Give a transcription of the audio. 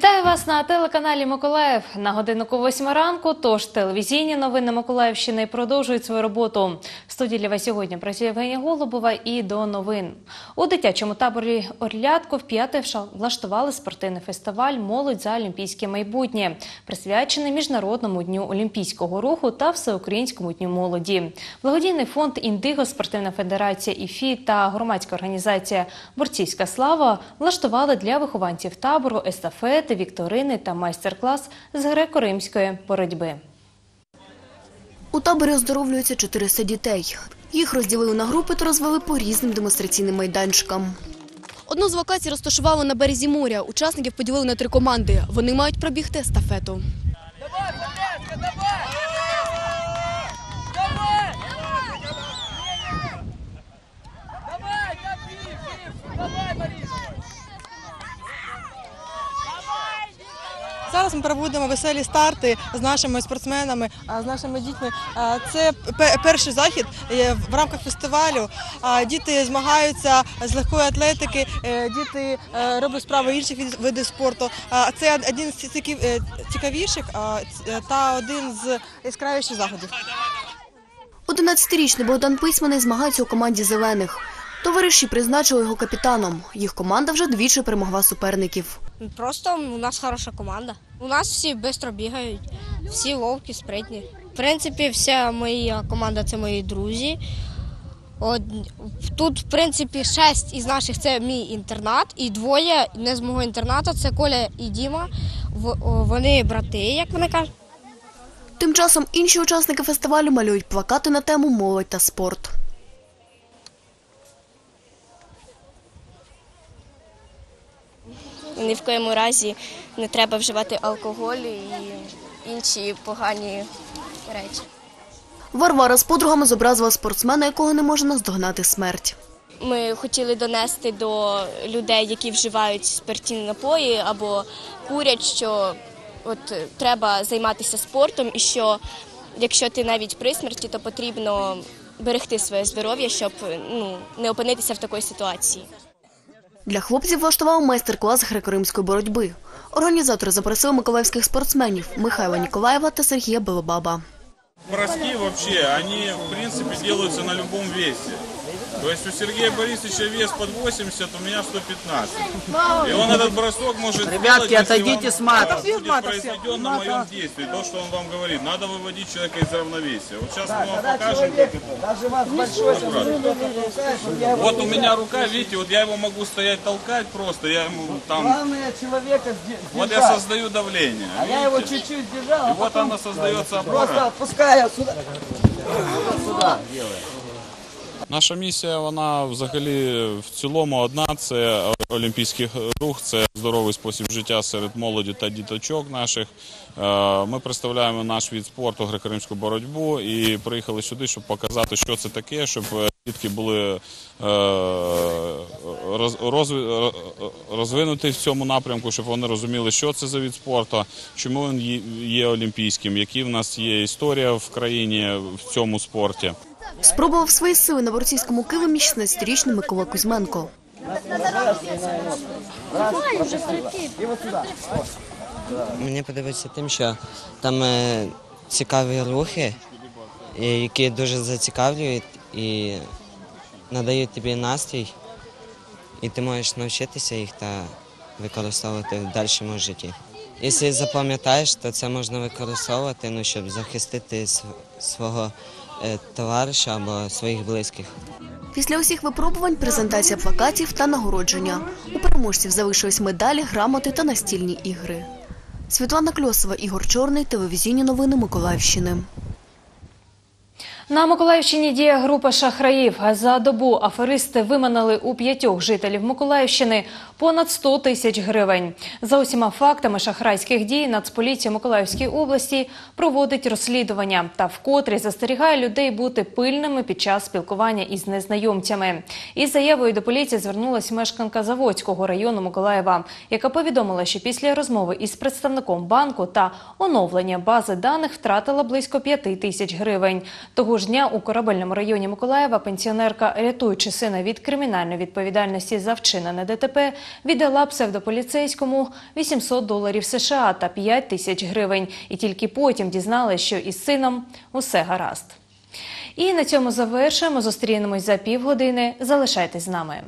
Вітаю вас на телеканалі Миколаїв. На годиннику 8 ранку. Тож телевізійні новини Миколаївщини продовжують свою роботу. В студії для вас сьогодні працює Євгенія Голубова і до новин. У дитячому таборі Орлятко в п'яте влаштували спортивний фестиваль Молодь за олімпійське майбутнє, присвячений міжнародному дню олімпійського руху та всеукраїнському дню молоді. Благодійний фонд Індиго, спортивна федерація ІФІ та громадська організація Борцівська слава влаштували для вихованців табору естафети, вікторини та майстер-клас з греко-римської боротьби. У таборі оздоровлюються 400 дітей. Їх розділили на групи та розвели по різним демонстраційним майданчикам. Одну з вакацій розташували на березі моря. Учасників поділили на три команди. Вони мають пробігти естафету. Зараз ми проводимо веселі старти з нашими спортсменами, з нашими дітьми. Це перший захід е, в рамках фестивалю. Діти змагаються з легкої атлетики, е, діти е, роблять справи інших видів спорту. Це один з цікавіших та один з яскравіших заходів. 11-річний Богдан Письменний змагається у команді зелених. Товариші призначили його капітаном. Їх команда вже двічі перемогла суперників. Просто у нас хороша команда. У нас всі швидко бігають, всі ловкі, спритні. В принципі, вся моя команда це мої друзі. От, тут, в принципі, шесть із наших це мій інтернат, і двоє не з мого інтернату це Коля і Діма. Вони брати, як вони кажуть. Тим часом інші учасники фестивалю малюють плакати на тему молодь та спорт. Ні в коєму разі не треба вживати алкоголь і інші погані речі. Варвара з подругами зобразила спортсмена, якого не може наздогнати смерть. Ми хотіли донести до людей, які вживають спиртні напої або курять, що от треба займатися спортом, і що якщо ти навіть при смерті, то потрібно берегти своє здоров'я, щоб ну, не опинитися в такій ситуації. Для хлопців влаштував майстер-клас греко-римської боротьби. Організатори запросили миколаївських спортсменів Михайла Ніколаєва та Сергія Белобаба. Броски вообще, они в принципе делаются на любом весе. То есть у Сергея Борисовича вес под 80, у меня 115. И он этот бросок может Ребятки, сделать, отойдите вам с мата. будет произведен на моем действии. То, что он вам говорит. Надо выводить человека из равновесия. Вот сейчас мы вам покажем, как это. Даже вас большой Вот у меня рука, видите, вот я его могу стоять толкать просто, я ему там... Главное человека сде- Вот я сдержать. создаю давление. А я его видите? чуть-чуть сдержал, И а вот она создается просто опора. отпускаю сюда. Сюда. Наша місія, вона взагалі в цілому одна. Це олімпійський рух, це здоровий спосіб життя серед молоді та діточок наших. Е, Ми представляємо наш від спорту греко-римську боротьбу і приїхали сюди, щоб показати, що це таке, щоб е, дітки були е, роз- розви- розвинуті в цьому напрямку, щоб вони розуміли, що це за від спорту, чому він є олімпійським, які в нас є історія в країні в цьому спорті. Спробував свої сили на борцівському килимі 16-річний Микола Кузьменко. Мені подобається тим, що там е, цікаві рухи, які дуже зацікавлюють і надають тобі настрій, і ти можеш навчитися їх та використовувати в дальшому житті. Якщо запам'ятаєш, то це можна використовувати, ну, щоб захистити свого е, товариша або своїх близьких. Після усіх випробувань презентація плакатів та нагородження. У переможців залишились медалі, грамоти та настільні ігри. Світлана Кльосова, Ігор Чорний, телевізійні новини Миколаївщини. На Миколаївщині діє група шахраїв. За добу аферисти виманили у п'ятьох жителів Миколаївщини понад 100 тисяч гривень. За усіма фактами шахрайських дій Нацполіція Миколаївської області проводить розслідування та вкотре застерігає людей бути пильними під час спілкування із незнайомцями. Із заявою до поліції звернулася мешканка Заводського району Миколаєва, яка повідомила, що після розмови із представником банку та оновлення бази даних втратила близько 5 тисяч гривень. Того ж дня у корабельному районі Миколаєва пенсіонерка, рятуючи сина від кримінальної відповідальності за вчинене ДТП, віддала псевдополіцейському 800 доларів США та 5 тисяч гривень. І тільки потім дізналась, що із сином усе гаразд. І на цьому завершуємо. Зустрінемось за півгодини. Залишайтесь з нами.